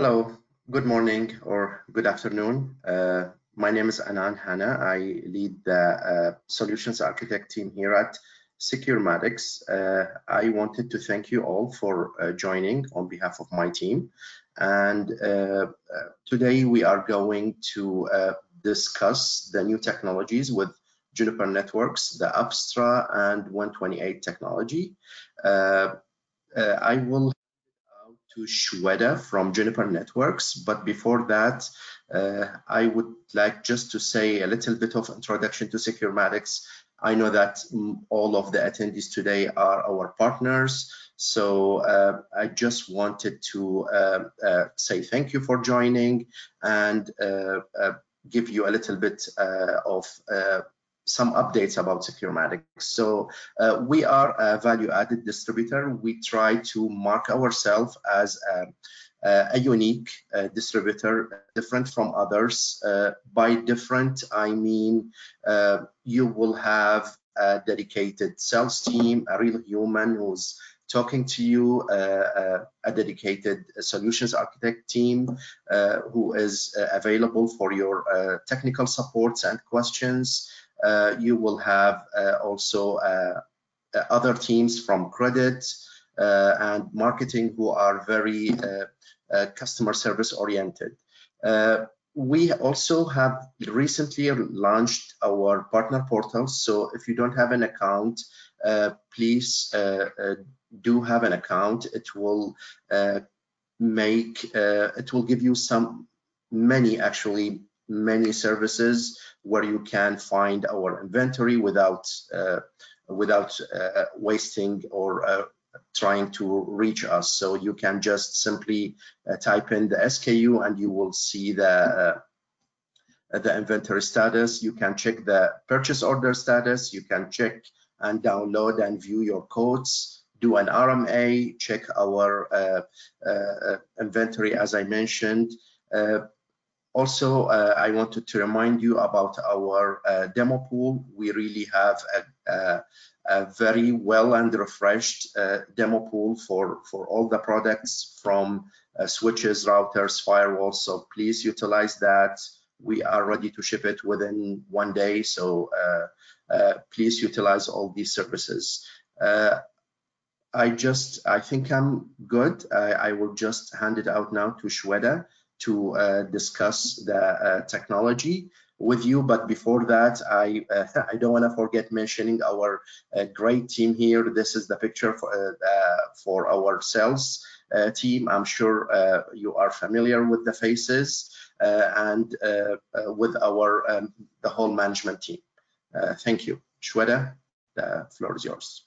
Hello, good morning or good afternoon. Uh, my name is Anand Hanna. I lead the uh, solutions architect team here at Securematics. Uh, I wanted to thank you all for uh, joining on behalf of my team. And uh, uh, today we are going to discuss the new technologies with Juniper Networks, the Apstra and 128 technology. I will to Shweta from Juniper Networks. But before that, uh, I would like just to say a little bit of introduction to Securematics. I know that mm, all of the attendees today are our partners. So uh, I just wanted to uh, uh say thank you for joining and uh, uh, give you a little bit of some updates about Securematics. So uh, we are a value-added distributor. We try to mark ourselves as a, a unique uh, distributor, different from others. Uh, by different, I mean uh, you will have a dedicated sales team, a real human who's talking to you, uh, uh, a dedicated solutions architect team uh, who is available for your technical supports and questions. Uh, you will have uh, also uh, uh other teams from credit uh, and marketing who are very uh, customer service oriented. we also have recently launched our partner portal. So if you don't have an account, please do have an account. It will make it will give you some many actually many services where you can find our inventory without uh, without uh, wasting or uh, trying to reach us. So you can just simply uh, type in the SKU and you will see the uh, the inventory status. You can check the purchase order status. You can check and download and view your codes do an RMA, check our uh, uh, inventory as I mentioned, uh, also, uh, I wanted to remind you about our uh, demo pool. We really have a, a, a very well and refreshed uh, demo pool for, for all the products from uh, switches, routers, firewalls. So please utilize that. We are ready to ship it within one day. So uh, uh, please utilize all these services. I just, I think I'm good. I, I will just hand it out now to Shweta to uh, discuss the uh, technology with you. But before that, I uh, I don't want to forget mentioning our uh, great team here. This is the picture for uh, for our sales uh, team. I'm sure you are familiar with the faces and with our um, the whole management team. thank you, Shweta. The floor is yours.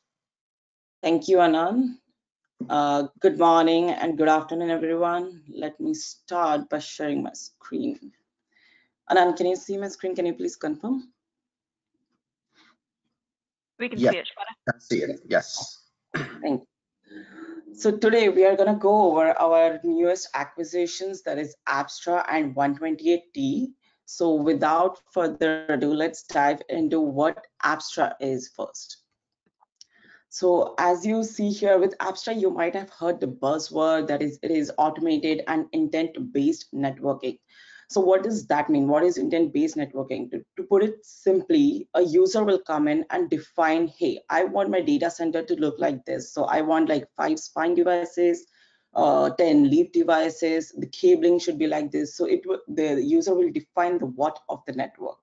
Thank you, Anand. Uh, good morning and good afternoon, everyone. Let me start by sharing my screen. Anand, can you see my screen? Can you please confirm? We can yeah. see it. I see it. Yes. Thank you. So today we are going to go over our newest acquisitions, that is Apstra and 128T. So without further ado, let's dive into what Apstra is first. So as you see here with Apstra, you might have heard the buzzword that is it is automated and intent-based networking. So what does that mean? What is intent-based networking? To, to, put it simply, a user will come in and define, hey, I want my data center to look like this. So I want like five spine devices, uh, 10 leaf devices, the cabling should be like this. So it the user will define the what of the network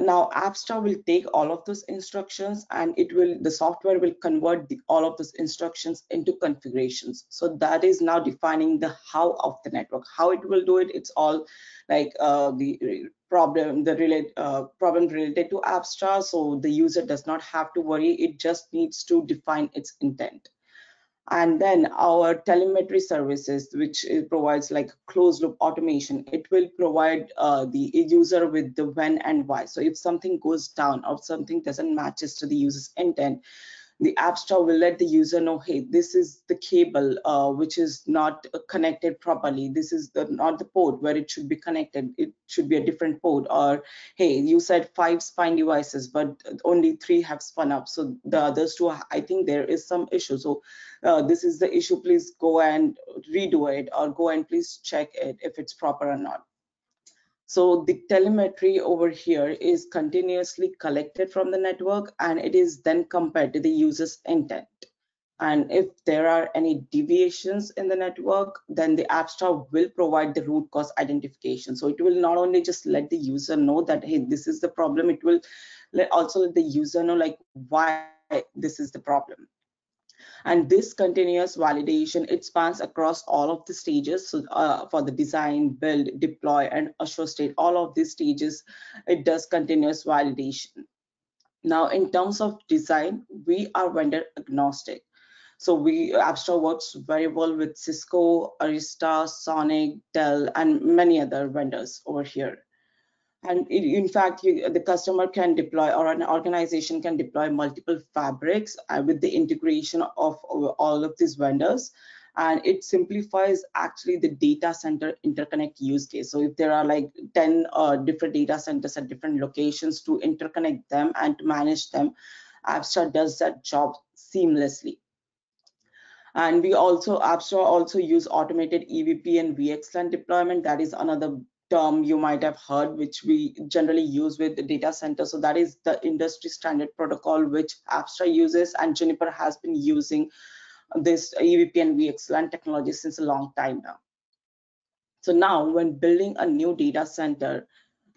now Apstra will take all of those instructions and it will the software will convert the, all of those instructions into configurations. So that is now defining the how of the network. How it will do it it's all like uh, the problem the relate uh, problem related to Apstra so the user does not have to worry. It just needs to define its intent and then our telemetry services which provides like closed loop automation it will provide uh, the user with the when and why. So if something goes down or something doesn't matches to the user's intent the Apstra will let the user know, hey, this is the cable uh, which is not connected properly. This is the, not the port where it should be connected. It should be a different port. Or, hey, you said five spine devices, but only three have spun up. So the others two, I think there is some issue. So uh, this is the issue. Please go and redo it or go and please check it if it's proper or not. So the telemetry over here is continuously collected from the network and it is then compared to the user's intent. And if there are any deviations in the network, then the Apstra will provide the root cause identification. So it will not only just let the user know that, hey, this is the problem, it will let also let the user know like why this is the problem and this continuous validation it spans across all of the stages so uh, for the design build deploy and assure state all of these stages it does continuous validation. Now in terms of design we are vendor agnostic. So we Apstra works very well with Cisco, Arista, Sonic, Dell, and many other vendors over here and in fact you, the customer can deploy or an organization can deploy multiple fabrics uh, with the integration of, all of these vendors. And it simplifies actually the data center interconnect use case. So if there are like 10 uh, different data centers at different locations to interconnect them and to manage them Apstra does that job seamlessly. And we also Apstra also use automated EVPN VXLAN deployment. That is another term you might have heard, which we generally use with the data center. So that is the industry standard protocol which Apstra uses and Juniper has been using this EVPN VXLAN technology since a long time now. So now when building a new data center,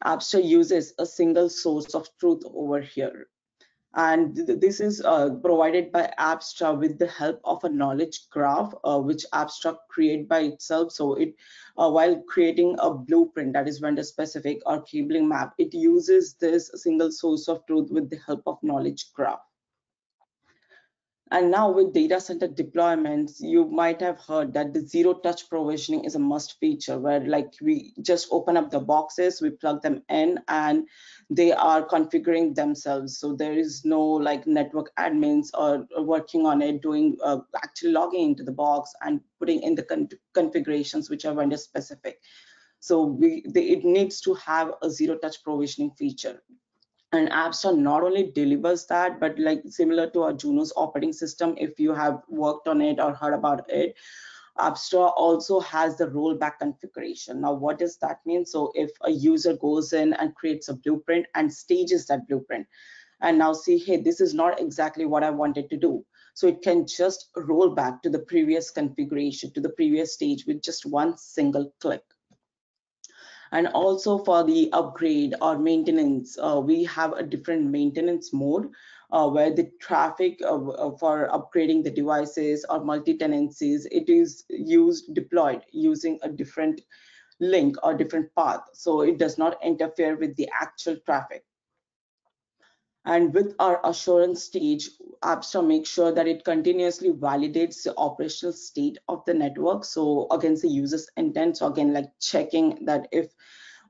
Apstra uses a single source of truth over here and th this is uh, provided by Apstra with the help of a knowledge graph uh, which Apstra create by itself. So it uh, while creating a blueprint that is vendor specific or cabling map it uses this single source of truth with the help of knowledge graph and now with data center deployments, you might have heard that the zero touch provisioning is a must feature where like we just open up the boxes, we plug them in and they are configuring themselves. So there is no like network admins or working on it, doing uh, actually logging into the box and putting in the con configurations which are vendor specific. So we, it needs to have a zero touch provisioning feature and Apstra not only delivers that, but like similar to our Junos operating system, if you have worked on it or heard about it, Apstra also has the rollback configuration. Now, what does that mean? So if a user goes in and creates a blueprint and stages that blueprint, and now see, hey, this is not exactly what I wanted to do. So it can just roll back to the previous configuration, to the previous stage with just one single click and also for the upgrade or maintenance uh, we have a different maintenance mode uh, where the traffic for upgrading the devices or multi-tenancies it is used deployed using a different link or different path. So it does not interfere with the actual traffic and with our assurance stage, Apstra makes sure that it continuously validates the operational state of the network. So against the user's intent. So again, like checking that if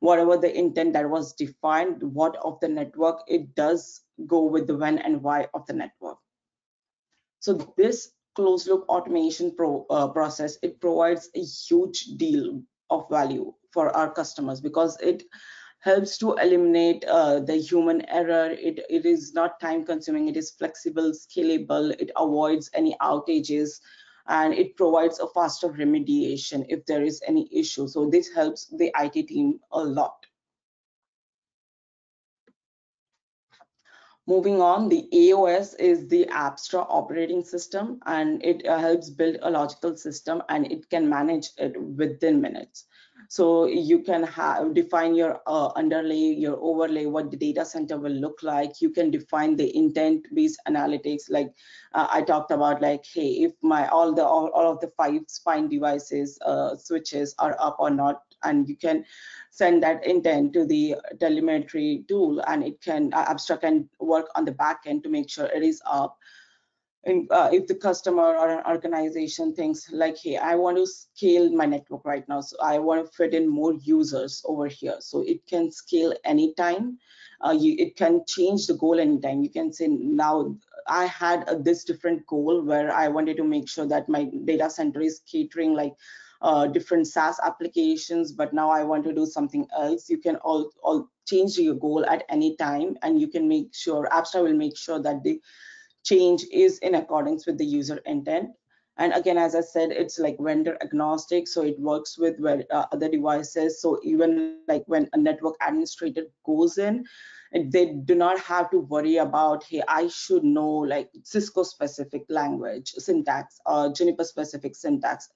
whatever the intent that was defined, what of the network, it does go with the when and why of the network. So this closed loop automation pro, uh, process, it provides a huge deal of value for our customers because it helps to eliminate uh, the human error. It, it is not time consuming, it is flexible, scalable, it avoids any outages, and it provides a faster remediation if there is any issue. So this helps the IT team a lot. Moving on, the AOS is the Apstra operating system, and it uh, helps build a logical system and it can manage it within minutes. So you can have define your uh, underlay, your overlay, what the data center will look like. You can define the intent-based analytics, like uh, I talked about, like, hey, if my all the all, all of the five spine devices uh, switches are up or not, and you can send that intent to the telemetry tool, and it can uh, Apstra can work on the back end to make sure it is up in, uh, if the customer or an organization thinks like, hey, I want to scale my network right now, so I want to fit in more users over here. So it can scale anytime. Uh, you, it can change the goal anytime. You can say now I had a, this different goal where I wanted to make sure that my data center is catering like uh, different SaaS applications, but now I want to do something else. You can all, all change your goal at any time and you can make sure, Apstra will make sure that the change is in accordance with the user intent. And again, as I said, it's like vendor agnostic, so it works with uh, other devices. So even like when a network administrator goes in, they do not have to worry about, hey, I should know like Cisco specific language, syntax, or Juniper specific syntax.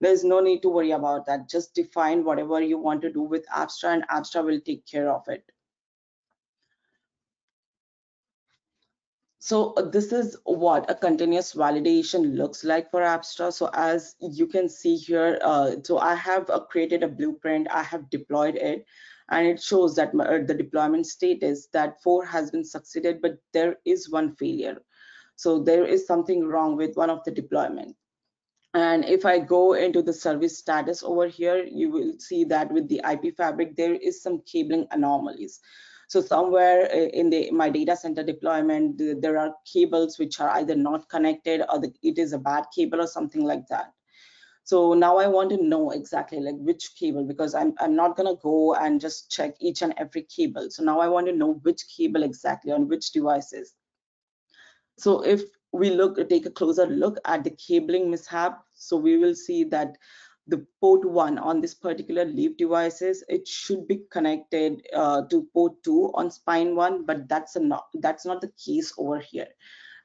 There's no need to worry about that. Just define whatever you want to do with Apstra and Apstra will take care of it. So uh, this is what a continuous validation looks like for Apstra. So as you can see here, uh, so I have uh, created a blueprint, I have deployed it, and it shows that my, uh, the deployment status that four has been succeeded, but there is one failure. So there is something wrong with one of the deployment. And if I go into the service status over here, you will see that with the IP fabric, there is some cabling anomalies. So somewhere uh, in the my data center deployment, there are cables which are either not connected or the, it is a bad cable or something like that. So now I want to know exactly like which cable because I'm, I'm not gonna go and just check each and every cable. So now I want to know which cable exactly on which devices. So if we look take a closer look at the cabling mishap, so we will see that the port one on this particular leaf devices, it should be connected uh, to port two on spine one, but that's a not that's not the case over here.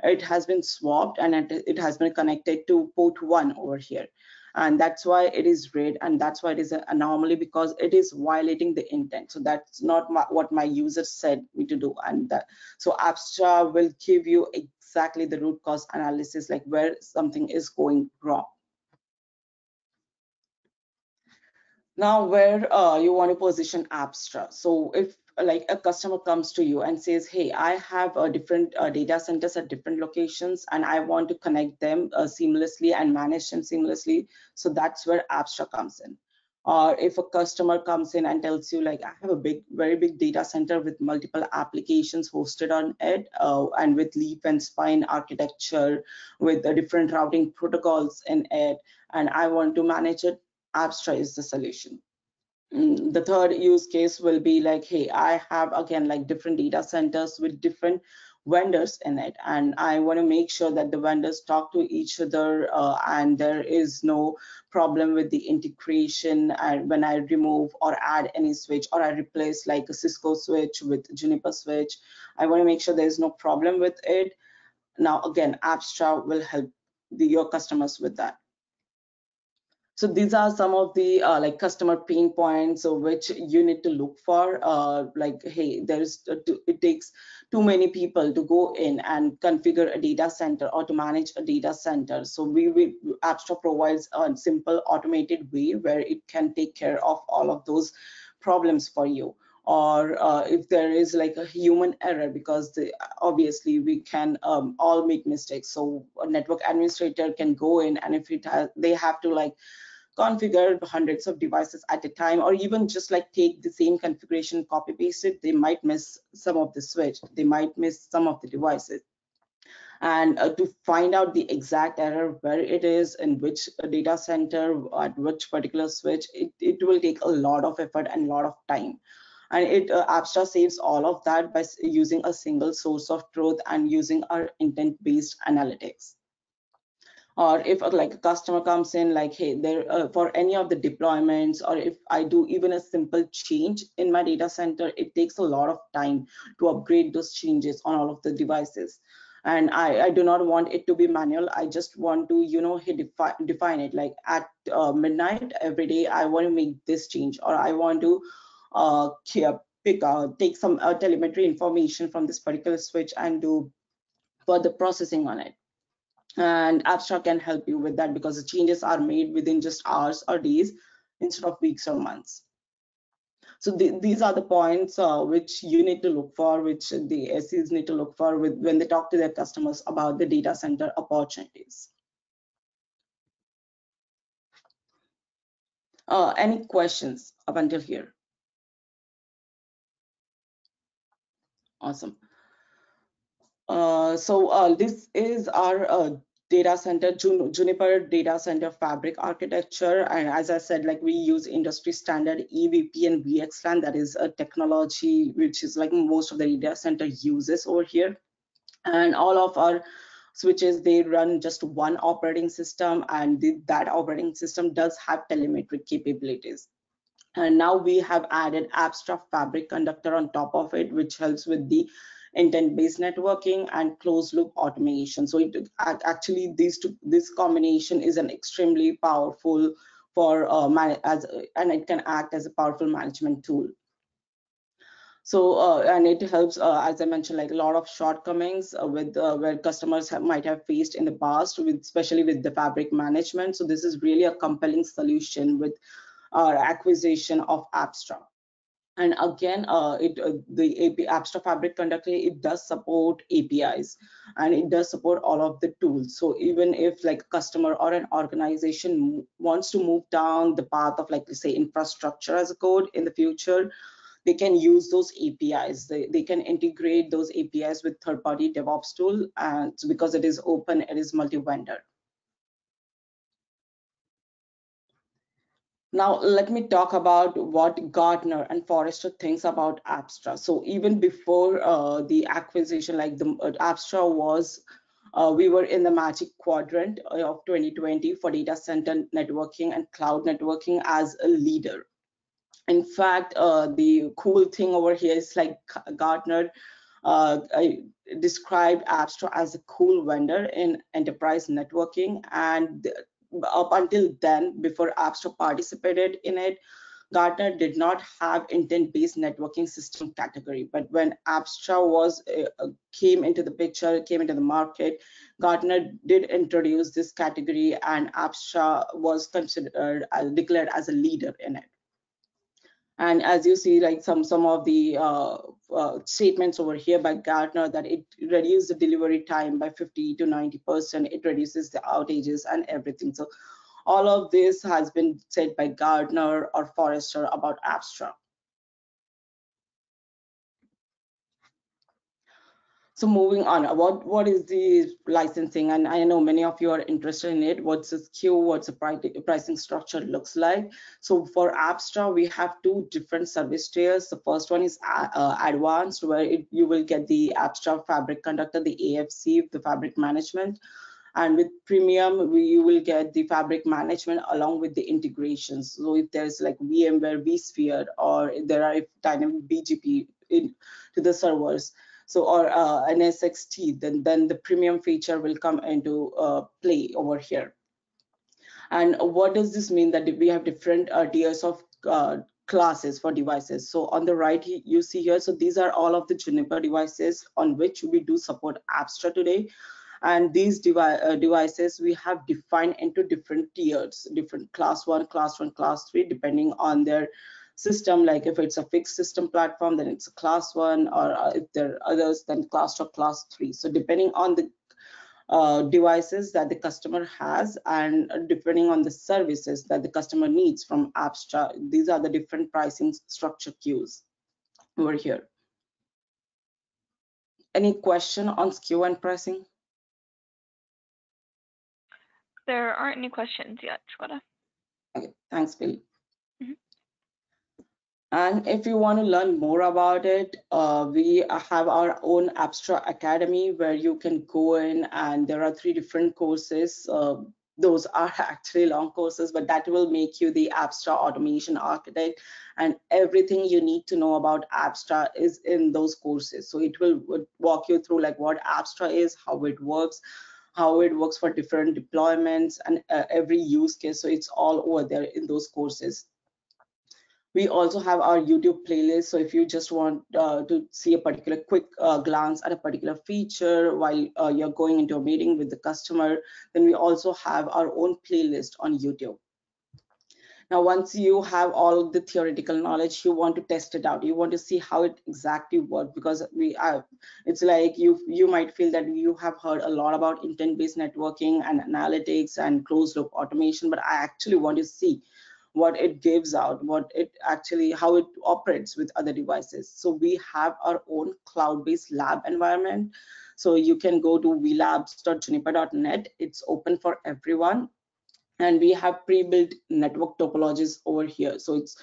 It has been swapped and it, it has been connected to port one over here. And that's why it is red and that's why it is an anomaly because it is violating the intent. So that's not my, what my user said me to do. And that, so Apstra will give you exactly the root cause analysis, like where something is going wrong. Now, where uh, you want to position Apstra. So if like a customer comes to you and says, hey, I have different uh, data centers at different locations and I want to connect them uh, seamlessly and manage them seamlessly. So that's where Apstra comes in. Or if a customer comes in and tells you like, I have a big, very big data center with multiple applications hosted on it uh, and with leaf and spine architecture with the different routing protocols in it, and I want to manage it, Apstra is the solution. Mm, the third use case will be like, hey, I have again like different data centers with different vendors in it and I want to make sure that the vendors talk to each other uh, and there is no problem with the integration and when I remove or add any switch or I replace like a Cisco switch with Juniper switch I want to make sure there's no problem with it now again Apstra will help the, your customers with that so these are some of the uh, like customer pain points of which you need to look for. Uh, like, hey, there's it takes too many people to go in and configure a data center or to manage a data center. So we, we Apstra provides a simple automated way where it can take care of all of those problems for you or uh, if there is like a human error because the, obviously we can um, all make mistakes so a network administrator can go in and if it has they have to like configure hundreds of devices at a time, or even just like take the same configuration, copy paste it, they might miss some of the switch, they might miss some of the devices. And uh, to find out the exact error, where it is, in which data center, at which particular switch, it, it will take a lot of effort and a lot of time and it uh, Apstra saves all of that by using a single source of truth and using our intent based analytics or if like a customer comes in like hey there uh, for any of the deployments or if i do even a simple change in my data center it takes a lot of time to upgrade those changes on all of the devices. And I, I do not want it to be manual. I just want to you know defi define it. Like at uh, midnight every day i want to make this change or i want to uh, pick uh, take some uh, telemetry information from this particular switch and do further processing on it and Apstra can help you with that because the changes are made within just hours or days instead of weeks or months So the, these are the points uh, which you need to look for, which the SEs need to look for with, when they talk to their customers about the data center opportunities. Uh, any questions up until here? Awesome. Uh, so uh, this is our uh, data center, Jun Juniper data center fabric architecture. And as I said, like we use industry standard EVPN VXLAN. That is a technology which is like most of the data center uses over here. And all of our switches, they run just one operating system and the, that operating system does have telemetry capabilities. And now we have added Apstra Fabric Conductor on top of it, which helps with the intent-based networking and closed loop automation. So it actually these two, this combination is an extremely powerful for uh, as and it can act as a powerful management tool. So uh, and it helps, uh, as I mentioned, like a lot of shortcomings uh, with uh, where customers have, might have faced in the past, with especially with the fabric management. So this is really a compelling solution with our acquisition of Apstra and again uh, it uh, the AP Apstra Fabric Conductor it does support APIs and it does support all of the tools. So even if like a customer or an organization wants to move down the path of like say infrastructure as a code in the future, they can use those APIs. They, they can integrate those APIs with third-party DevOps tool and because it is open, it is multi-vendor. Now, let me talk about what Gartner and Forrester thinks about Apstra. So even before uh, the acquisition, like the uh, Apstra was, uh, we were in the magic quadrant of 2020 for data center networking and cloud networking as a leader. In fact, uh, the cool thing over here is like Gartner uh, described Apstra as a cool vendor in enterprise networking and up until then, before Apstra participated in it, Gartner did not have intent-based networking system category. But when Apstra was uh, came into the picture, came into the market, Gartner did introduce this category, and Apstra was considered uh, declared as a leader in it. And as you see, like some some of the uh, uh, statements over here by Gartner that it reduces the delivery time by 50 to 90 percent. It reduces the outages and everything. So all of this has been said by Gartner or Forrester about Apstra. So moving on, what what is the licensing? And I know many of you are interested in it. What's the SKU? What's the pricing structure looks like? So for Apstra, we have two different service tiers. The first one is uh, uh advanced, where it, you will get the Apstra Fabric Conductor, the AFC, the fabric management. And with premium, we, you will get the fabric management along with the integrations. So if there's like VMware, vSphere, or there are dynamic BGP in, to the servers, so or uh, NSX-T, then then the premium feature will come into uh, play over here. And what does this mean that we have different uh, tiers of uh, classes for devices. So on the right, you see here, so these are all of the Juniper devices on which we do support Apstra today. And these devi uh, devices we have defined into different tiers, different class one, class one, class three, depending on their system like if it's a fixed system platform then it's a class one or uh, if there are others then class or class three. So depending on the uh, devices that the customer has and depending on the services that the customer needs from Apstra these are the different pricing structure queues over here. Any question on SKU and pricing? There aren't any questions yet Shweta. okay thanks bill and if you want to learn more about it, uh, we have our own Apstra Academy where you can go in and there are three different courses. Uh, those are actually long courses, but that will make you the Apstra automation architect and everything you need to know about Apstra is in those courses. So it will walk you through like what Apstra is, how it works, how it works for different deployments and uh, every use case. So it's all over there in those courses we also have our youtube playlist so if you just want uh, to see a particular quick uh, glance at a particular feature while uh, you're going into a meeting with the customer then we also have our own playlist on youtube Now, once you have all the theoretical knowledge, you want to test it out. You want to see how it exactly works because we are, it's like you you might feel that you have heard a lot about intent-based networking and analytics and closed loop automation, but I actually want to see what it gives out, what it actually, how it operates with other devices. So we have our own cloud-based lab environment. So you can go to vlabs.juniper.net. It's open for everyone and we have pre-built network topologies over here so it's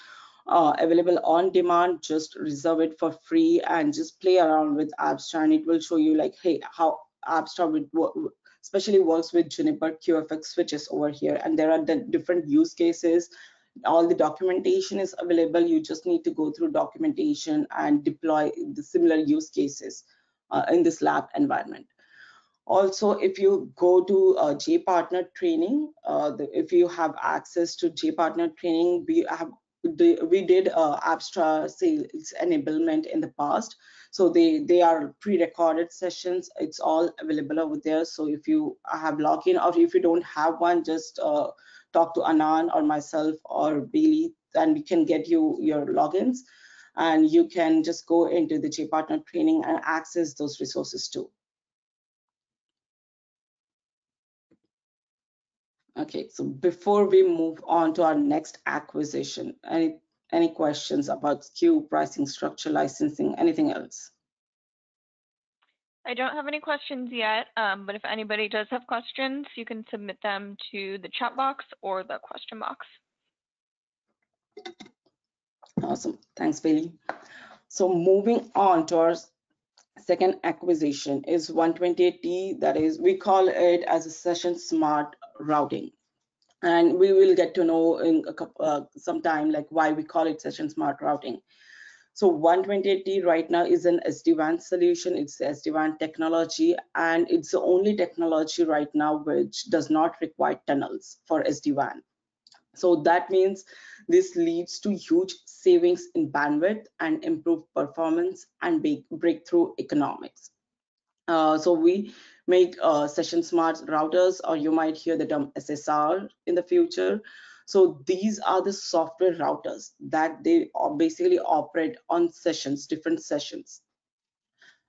uh, available on demand just reserve it for free and just play around with Apstra and it will show you like hey how Apstra would work especially works with Juniper QFX switches over here and there are the different use cases all the documentation is available you just need to go through documentation and deploy the similar use cases uh, in this lab environment also, if you go to uh, JPartner training, uh, the, if you have access to JPartner training, we have we did uh, Apstra sales enablement in the past. So they they are pre-recorded sessions. It's all available over there. So if you have login or if you don't have one, just uh, talk to Anand or myself or Bailey, and we can get you your logins, and you can just go into the JPartner training and access those resources too. Okay, so before we move on to our next acquisition, any any questions about SKU, pricing structure, licensing, anything else? I don't have any questions yet, um, but if anybody does have questions, you can submit them to the chat box or the question box. Awesome, thanks, Bailey. So moving on to our second acquisition is 128T, that is, we call it as a session smart routing. And we will get to know in a couple, uh, some time like why we call it session smart routing. So 128T right now is an SD-WAN solution. It's SD-WAN technology, and it's the only technology right now which does not require tunnels for SD-WAN. So that means this leads to huge savings in bandwidth and improved performance and big breakthrough economics. Uh, so we make uh, session smart routers, or you might hear the term SSR in the future. So these are the software routers that they basically operate on sessions, different sessions.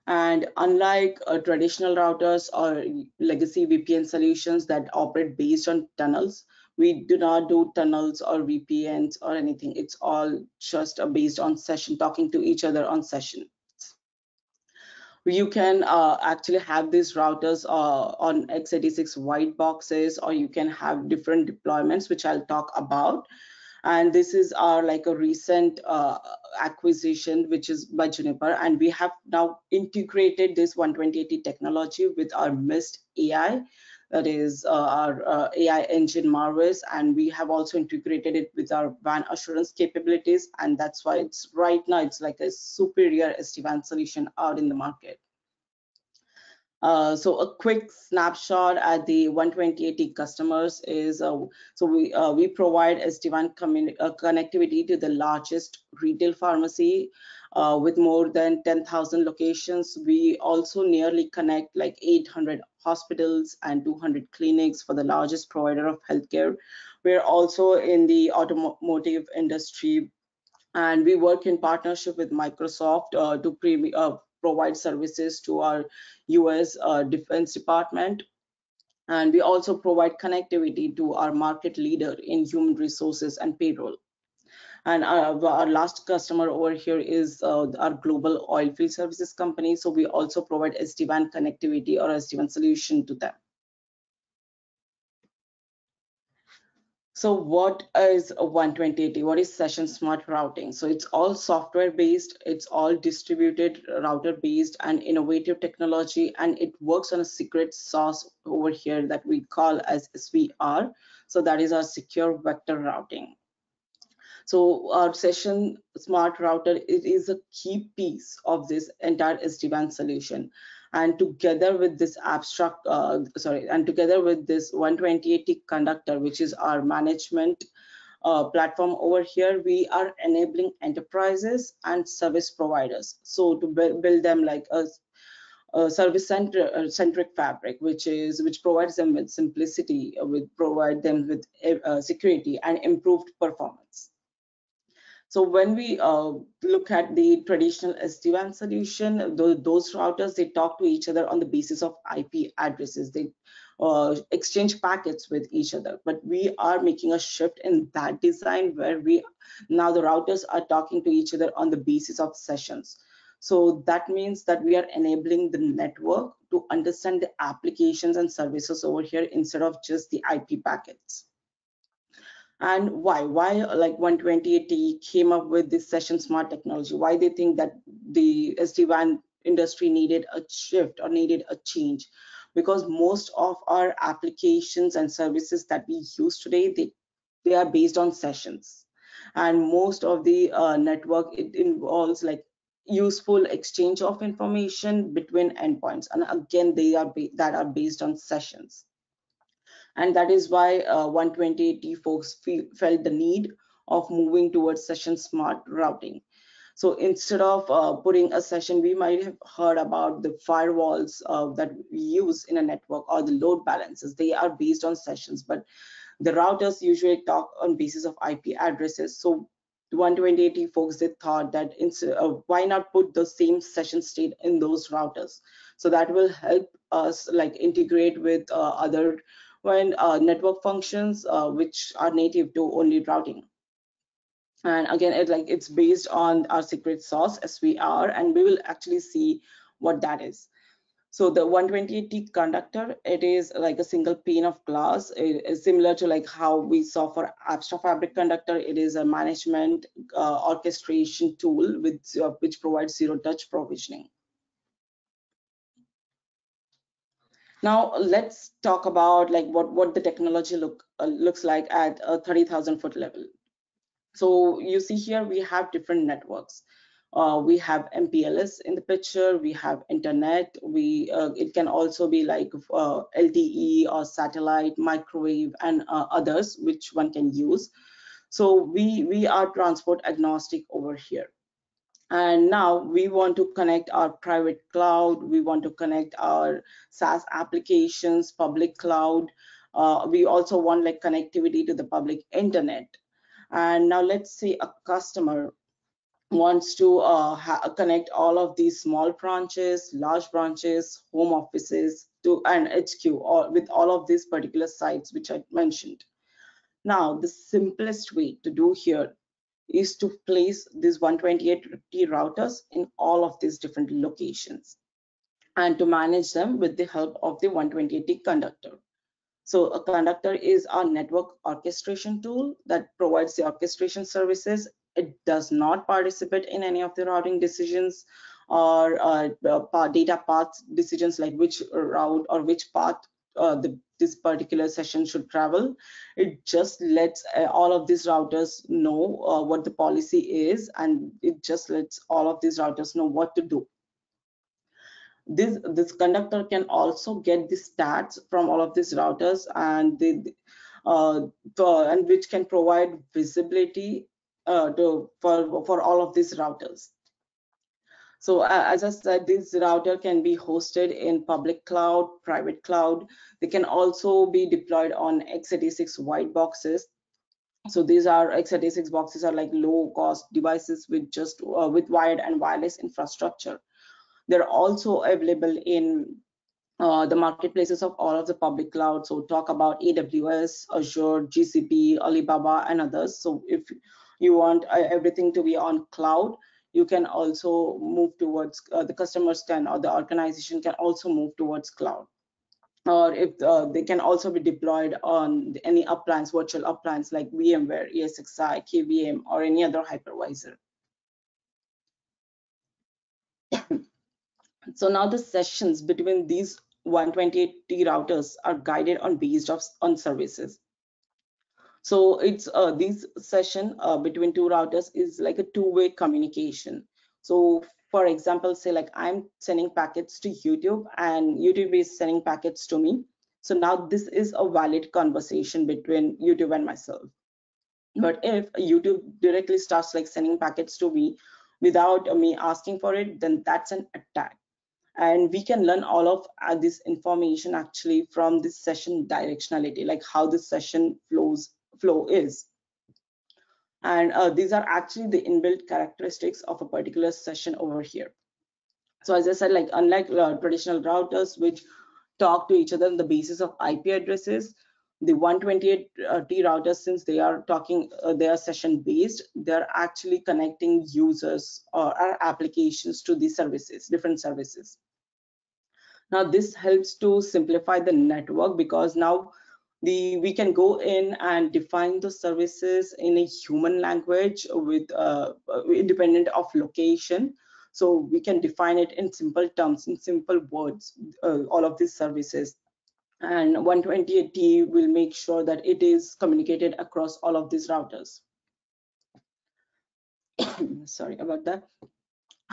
And unlike uh, traditional routers or legacy VPN solutions that operate based on tunnels, we do not do tunnels or VPNs or anything. It's all just uh, based on session, talking to each other on session you can uh, actually have these routers uh, on x86 white boxes or you can have different deployments which i'll talk about. And this is our like a recent uh, acquisition which is by juniper. And we have now integrated this 128 technology with our mist ai that is uh, our uh, ai engine marvis and we have also integrated it with our WAN assurance capabilities and that's why it's right now it's like a superior sd-wan solution out in the market. Uh, so a quick snapshot at the 128 customers is uh, so we uh, we provide SD-WAN uh, connectivity to the largest retail pharmacy uh, with more than 10,000 locations. We also nearly connect like 800 hospitals and 200 clinics for the largest provider of healthcare. We're also in the automotive industry and we work in partnership with Microsoft uh, to pre uh, provide services to our US uh, Defense Department. And we also provide connectivity to our market leader in human resources and payroll. And our, our last customer over here is uh, our global oilfield services company. So we also provide SD-WAN connectivity or SD-WAN solution to them. So what is a 128? What is session smart routing? So it's all software based, it's all distributed router based and innovative technology, and it works on a secret sauce over here that we call as SVR. So that is our secure vector routing. So our session smart router it is a key piece of this entire SD-WAN solution and together with this Apstra uh, sorry and together with this 128 conductor which is our management uh, platform over here we are enabling enterprises and service providers so to build, them like a service center, uh, centric fabric, which is which provides them with simplicity, uh, with provide them with uh, security and improved performance. So when we uh, look at the traditional SD-WAN solution, those, those routers, they talk to each other on the basis of IP addresses. They uh, exchange packets with each other. But we are making a shift in that design where we now the routers are talking to each other on the basis of sessions. So that means that we are enabling the network to understand the applications and services over here instead of just the IP packets. And why? Why like 128T came up with this session smart technology? Why they think that the SD-WAN industry needed a shift or needed a change? Because most of our applications and services that we use today, they, they are based on sessions. And most of the uh, network, it involves like useful exchange of information between endpoints and again they are that are based on sessions and that is why uh, 128t folks feel, felt the need of moving towards session smart routing. So instead of uh, putting a session we might have heard about the firewalls uh, that we use in a network or the load balancers they are based on sessions but the routers usually talk on basis of ip addresses. So 128 folks they thought that uh, why not put the same session state in those routers? So that will help us like integrate with uh, other when uh, network functions uh, which are native to only routing and again it like it's based on our secret sauce as SVR and we will actually see what that is so the 128T conductor, it is like a single pane of glass. It is similar to like how we saw for Apstra Fabric Conductor. It is a management uh, orchestration tool with, uh, which provides zero touch provisioning. Now let's talk about like what, what the technology look uh, looks like at a 30,000 foot level. So you see here we have different networks. Uh, we have MPLS in the picture, we have internet, we uh, it can also be like uh, LTE or satellite, microwave and uh, others which one can use. So we, we are transport agnostic over here. And now we want to connect our private cloud, we want to connect our SaaS applications, public cloud. Uh, we also want like connectivity to the public internet. And now let's say a customer wants to uh, connect all of these small branches, large branches, home offices to an HQ or with all of these particular sites which I mentioned. Now, the simplest way to do here is to place these 128T routers in all of these different locations and to manage them with the help of the 128T conductor. So a conductor is our network orchestration tool that provides the orchestration services it does not participate in any of the routing decisions or uh, uh, data path decisions like which route or which path uh, the, this particular session should travel. It just lets uh, all of these routers know uh, what the policy is and it just lets all of these routers know what to do. This, this conductor can also get the stats from all of these routers and they, uh, and which can provide visibility uh, to, for, for all of these routers. So as I said, this router can be hosted in public cloud, private cloud. They can also be deployed on x86 white boxes. So these are x86 boxes are like low cost devices with just uh, with wired and wireless infrastructure. They're also available in uh, the marketplaces of all of the public clouds. So talk about AWS, Azure, GCP, Alibaba, and others. So if you want uh, everything to be on cloud, you can also move towards uh, the customers can or the organization can also move towards cloud or if uh, they can also be deployed on any appliance, virtual appliance like VMware, ESXi, KVM, or any other hypervisor. so now the sessions between these 128T routers are guided on based on services. So it's uh, this session uh, between two routers is like a two-way communication. So for example, say like I'm sending packets to YouTube and YouTube is sending packets to me. So now this is a valid conversation between YouTube and myself. But if YouTube directly starts like sending packets to me without me asking for it, then that's an attack. and we can learn all of uh, this information actually from this session directionality like how this session flows flow is. And uh, these are actually the inbuilt characteristics of a particular session over here. So as i said like unlike uh, traditional routers which talk to each other on the basis of ip addresses the 128t uh, routers since they are talking uh, they are session based they're actually connecting users or applications to the services different services. Now this helps to simplify the network because now the we can go in and define the services in a human language with uh, independent of location. So we can define it in simple terms in simple words uh, all of these services. And 128t will make sure that it is communicated across all of these routers. Sorry about that.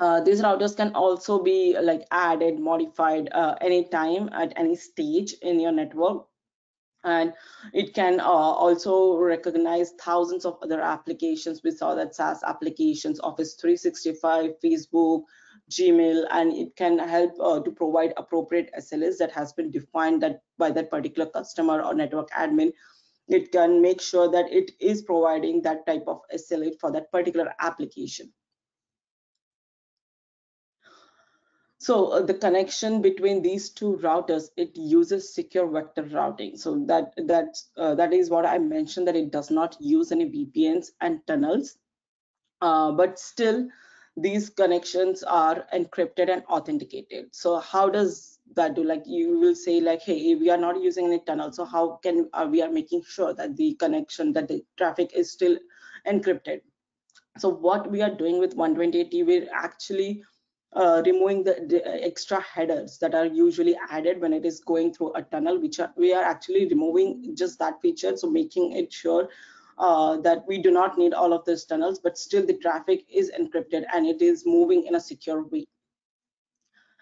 Uh, these routers can also be like added modified uh, anytime at any stage in your network and it can uh, also recognize thousands of other applications. We saw that saas applications office 365 facebook gmail and it can help uh, to provide appropriate slas that has been defined that by that particular customer or network admin. It can make sure that it is providing that type of sla for that particular application So uh, the connection between these two routers, it uses secure vector routing. So that that uh, that is what I mentioned that it does not use any VPNs and tunnels, uh, but still these connections are encrypted and authenticated. So how does that do? Like you will say like, hey, we are not using any tunnel. So how can uh, we are making sure that the connection that the traffic is still encrypted? So what we are doing with 128T, we're actually uh, removing the, the, extra headers that are usually added when it is going through a tunnel which are, we are actually removing just that feature so making it sure uh, that we do not need all of these tunnels but still the traffic is encrypted and it is moving in a secure way.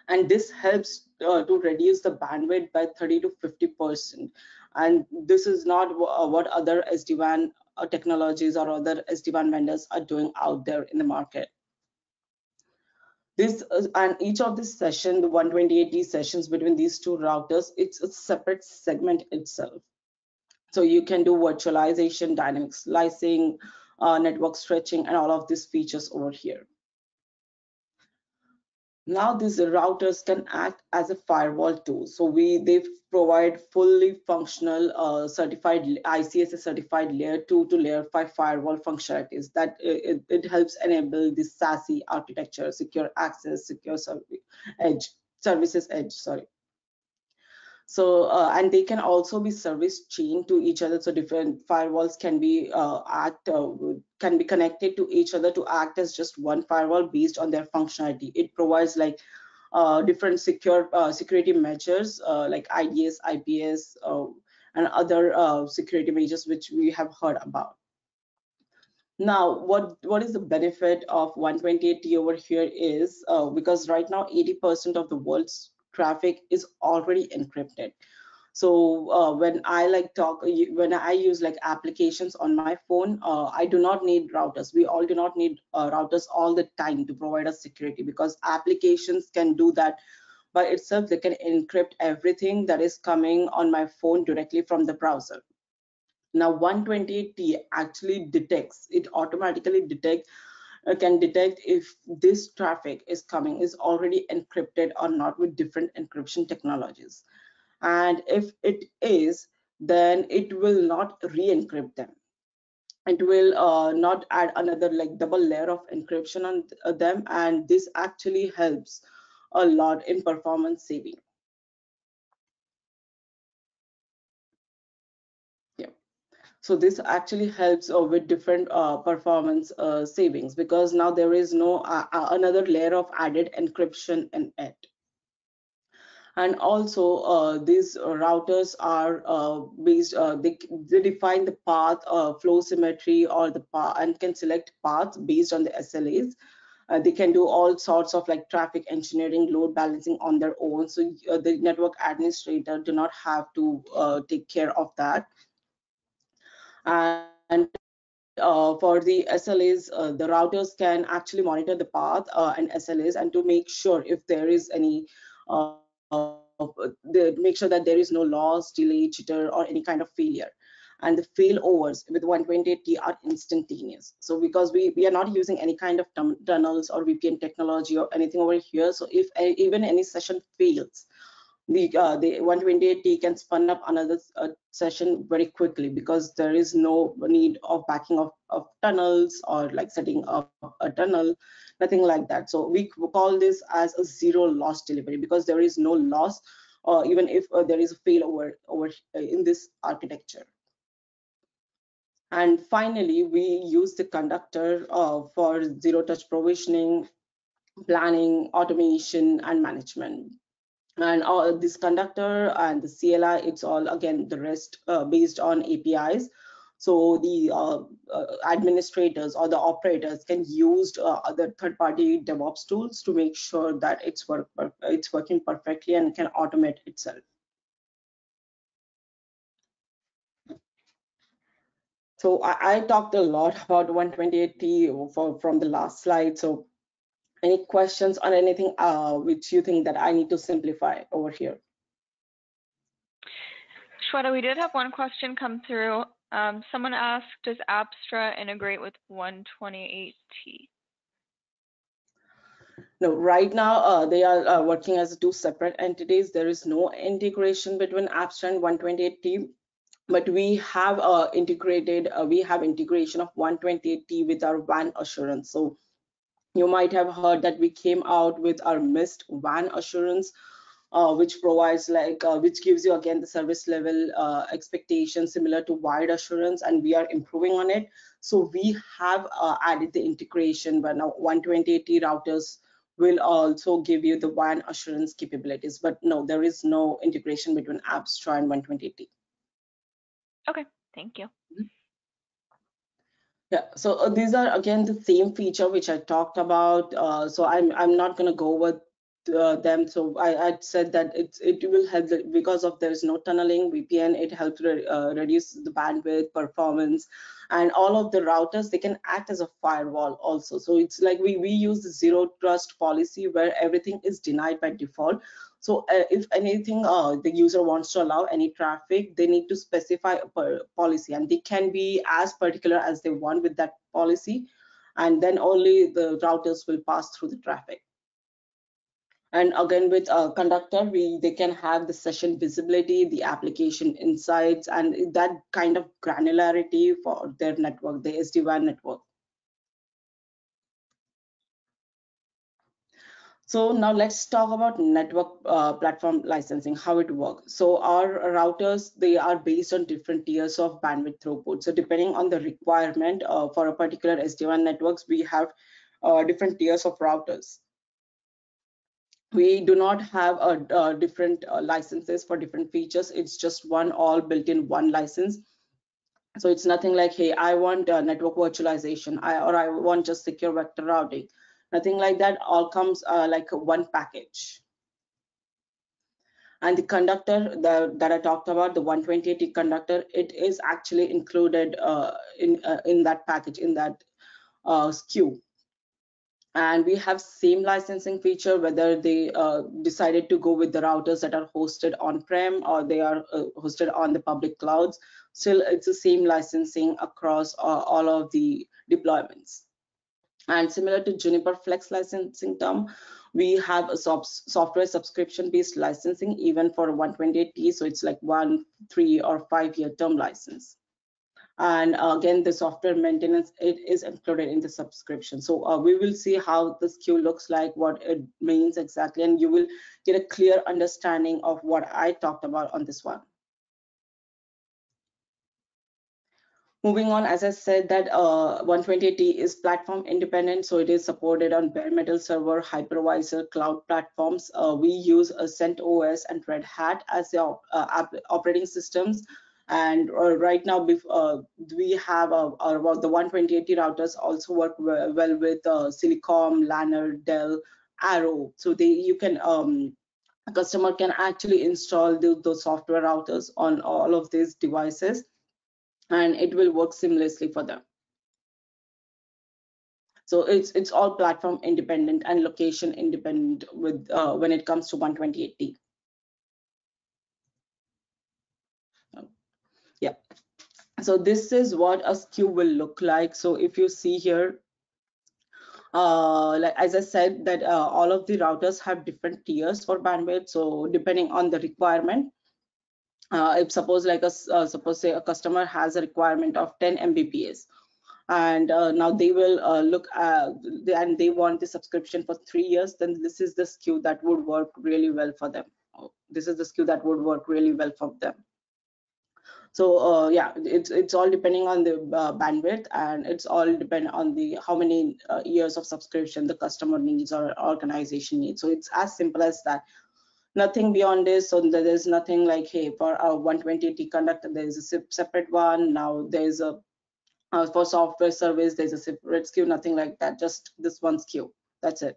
And this helps uh, to reduce the bandwidth by 30 to 50 percent. And this is not uh, what other sd-wan uh, technologies or other sd-wan vendors are doing out there in the market this uh, and each of these session the 128t sessions between these two routers it's a separate segment itself. So you can do virtualization dynamic slicing uh, network stretching and all of these features over here now these routers can act as a firewall too. So we they provide fully functional uh, certified ICSA certified layer 2 to layer 5 firewall functionalities that uh, it, it helps enable this SASE architecture secure access secure edge services edge sorry so uh, and they can also be service chain to each other so different firewalls can be uh, act uh, can be connected to each other to act as just one firewall based on their functionality it provides like uh, different secure uh, security measures uh, like IDS, IPS, and other security measures which we have heard about. Now, what, what is the benefit of 128T over here is because right now 80% of the world's traffic is already encrypted. So uh, when i like talk when i use like applications on my phone uh, i do not need routers. We all do not need uh, routers all the time to provide us security because applications can do that by itself. They can encrypt everything that is coming on my phone directly from the browser. Now 128t actually detects it automatically detects can detect if this traffic is coming is already encrypted or not with different encryption technologies. And if it is then it will not re-encrypt them. It will uh, not add another like double layer of encryption on uh, them and this actually helps a lot in performance saving so this actually helps uh, with different uh, performance uh, savings because now there is no uh, uh, another layer of added encryption in it. And also uh, these routers are based they, they define the path flow symmetry or the path and can select paths based on the SLAs uh, they can do all sorts of like traffic engineering load balancing on their own. So uh, the network administrator do not have to uh, take care of that and uh, for the SLAs, uh, the routers can actually monitor the path uh, and SLAs and to make sure if there is any uh, the, make sure that there is no loss, delay, jitter, or any kind of failure. And the failovers with 128T are instantaneous. So because we, we are not using any kind of tunnels or VPN technology or anything over here. So if even any session fails, the uh, the 128T can spun up another uh, session very quickly because there is no need of backing of, of tunnels or like setting up a tunnel, nothing like that. So we call this as a zero loss delivery because there is no loss or uh, even if uh, there is a failover over uh, in this architecture. And finally, we use the conductor uh, for zero touch provisioning, planning, automation, and management and all this conductor and the CLI, it's all again the rest uh, based on APIs. So the uh, uh, administrators or the operators can use uh, other third-party DevOps tools to make sure that it's work it's working perfectly and can automate itself. So I, I talked a lot about 128T for, from the last slide. So any questions on anything uh, which you think that I need to simplify over here? Shweta, we did have one question come through. Um, someone asked, does Apstra integrate with 128T? No, right now uh, they are uh, working as two separate entities. There is no integration between Apstra and 128T, but we have uh, integrated, uh, we have integration of 128T with our WAN assurance. So you might have heard that we came out with our Mist WAN assurance uh, which provides like uh, which gives you again the service level uh, expectation similar to wired assurance and we are improving on it. So we have uh, added the integration but now 128T routers will also give you the WAN assurance capabilities. But no there is no integration between Apstra and 128T okay. Thank you. Mm -hmm. Yeah, so uh, these are again the same feature which I talked about. Uh, so I'm I'm not gonna go with uh, them. So I, I said that it it will help the, because of there's no tunneling VPN. It helps re, uh, reduce the bandwidth performance, and all of the routers they can act as a firewall also. So it's like we we use the zero trust policy where everything is denied by default. So uh, if anything uh, the user wants to allow any traffic, they need to specify a policy and they can be as particular as they want with that policy. And then only the routers will pass through the traffic. And again, with a conductor, we they can have the session visibility, the application insights, and that kind of granularity for their network, the SD-WAN network. So now let's talk about network uh, platform licensing, how it works. So our routers, they are based on different tiers of bandwidth throughput. So depending on the requirement uh, for a particular SD-WAN networks, we have uh, different tiers of routers. We do not have a, different uh, licenses for different features. It's just one all built in one license. So it's nothing like, hey, I want uh, network virtualization, I, or I want just secure vector routing nothing like that all comes uh, like one package and the conductor the, that I talked about, the 128T conductor, it is actually included uh, in uh, in that package in that uh, SKU. And we have same licensing feature whether they uh, decided to go with the routers that are hosted on-prem or they are uh, hosted on the public clouds. Still, it's the same licensing across uh, all of the deployments. And similar to Juniper Flex licensing term, we have a software subscription based licensing even for 128T. So it's like one, three, or five year term license. And uh, again, the software maintenance, it is included in the subscription. So uh, we will see how this SKU looks like, what it means exactly, and you will get a clear understanding of what I talked about on this one. Moving on, as I said that uh, 128T is platform independent, so it is supported on bare metal server, hypervisor, cloud platforms. Uh, we use CentOS and Red Hat as the op uh, operating systems. And uh, right now, uh, we have uh, our, the 128T routers also work well, well with Silicom, Lanner, Dell, Arrow. So they you can um, a customer can actually install the, those software routers on all of these devices and it will work seamlessly for them. So it's it's all platform independent and location independent with uh, when it comes to 128T. Yeah. So this is what a SKU will look like. So if you see here, uh, like as I said, that uh, all of the routers have different tiers for bandwidth. So depending on the requirement, uh, if suppose like a uh, suppose say a customer has a requirement of 10 Mbps, and uh, now they will uh, look at and they want the subscription for three years then this is the SKU that would work really well for them. This is the SKU that would work really well for them. So uh, yeah it's it's all depending on the uh, bandwidth and it's all depend on the how many uh, years of subscription the customer needs or organization needs. So it's as simple as that nothing beyond this so there's nothing like hey for our 120t conductor there's a separate one now there's a uh, for software service, there's a separate SKU, nothing like that, just this one SKU. That's it.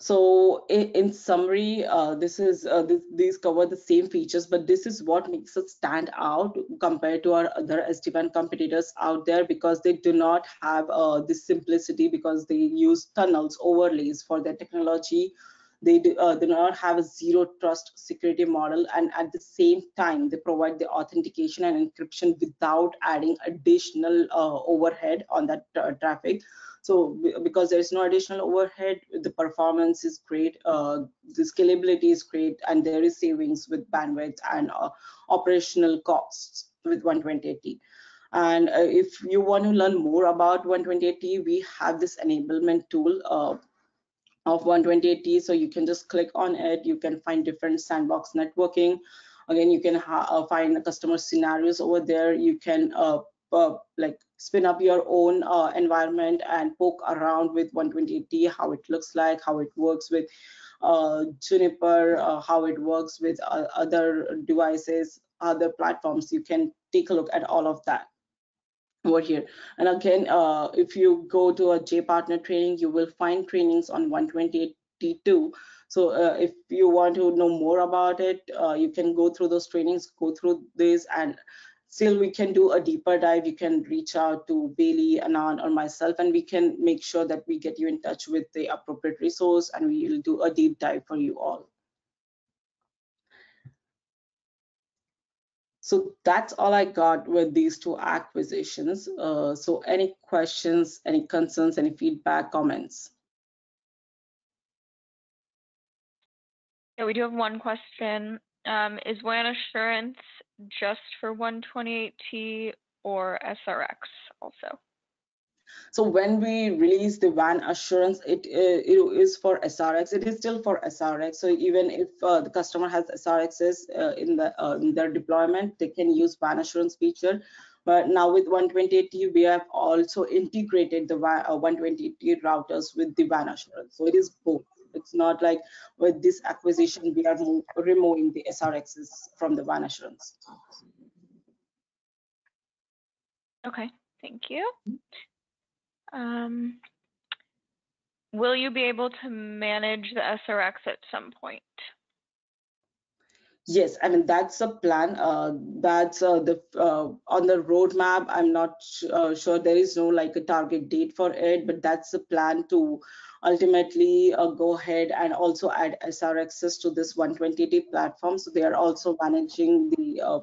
So in, in summary, uh, this is uh, this, these cover the same features, but this is what makes us stand out compared to our other SD-WAN competitors out there because they do not have uh, this simplicity because they use tunnels overlays for their technology. They do, uh, do not have a zero trust security model and at the same time they provide the authentication and encryption without adding additional uh, overhead on that uh, traffic so because there's no additional overhead the performance is great uh, the scalability is great and there is savings with bandwidth and uh, operational costs with 128t and uh, if you want to learn more about 128t we have this enablement tool of 128T. So you can just click on it. You can find different sandbox networking. Again, you can uh, find customer scenarios over there. You can uh, uh, like spin up your own uh, environment and poke around with 128T, how it looks like, how it works with uh, Juniper, uh, how it works with other devices, other platforms. You can take a look at all of that over here. And again, uh, if you go to a J partner training, you will find trainings on 128T2. So uh, if you want to know more about it, uh, you can go through those trainings, go through this, and still we can do a deeper dive. You can reach out to Bailey, Anand, or myself, and we can make sure that we get you in touch with the appropriate resource, and we will do a deep dive for you all. So that's all I got with these two acquisitions. Uh, so any questions, any concerns, any feedback, comments? Yeah, we do have one question. Um, is WAN assurance just for 128T or SRX also? So when we release the WAN assurance, it, uh, it is for SRX. It is still for SRX. So even if uh, the customer has SRXs uh, in, the, uh, in their deployment, they can use WAN assurance feature. But now with 128T, we have also integrated the 128T uh, routers with the WAN assurance. So it is both. It's not like with this acquisition, we are removing the SRXs from the WAN assurance. Okay, thank you. Um, will you be able to manage the SRX at some point? Yes, I mean that's a plan. Uh, that's uh, the uh, on the roadmap. I'm not uh, sure there is no like a target date for it, but that's the plan to ultimately uh, go ahead and also add SRXs to this 120T platform. So they are also managing the uh,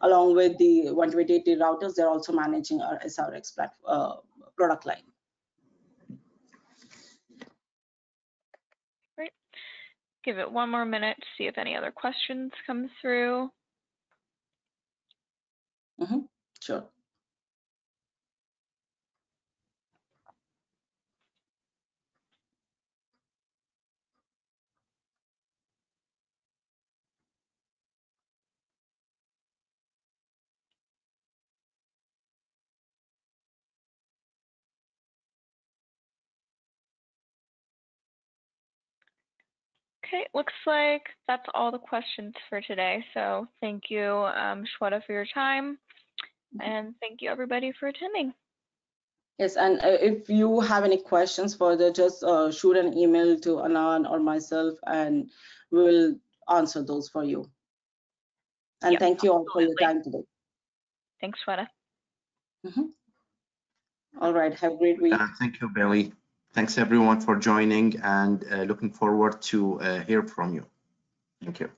along with the 128T routers. They're also managing our SRX product line. Give it one more minute to see if any other questions come through. Mm -hmm. Sure. Okay, looks like that's all the questions for today. So thank you, um, Shweta, for your time. Mm-hmm. And thank you, everybody, for attending. Yes, and uh, if you have any questions further, just uh, shoot an email to Anand or myself, and we will answer those for you. And yep, thank you all absolutely. for your time today. Thanks, Shweta. All right, have a great week. Uh, Thank you, Billy. Thanks everyone for joining and uh, looking forward to uh, hear from you. Thank you.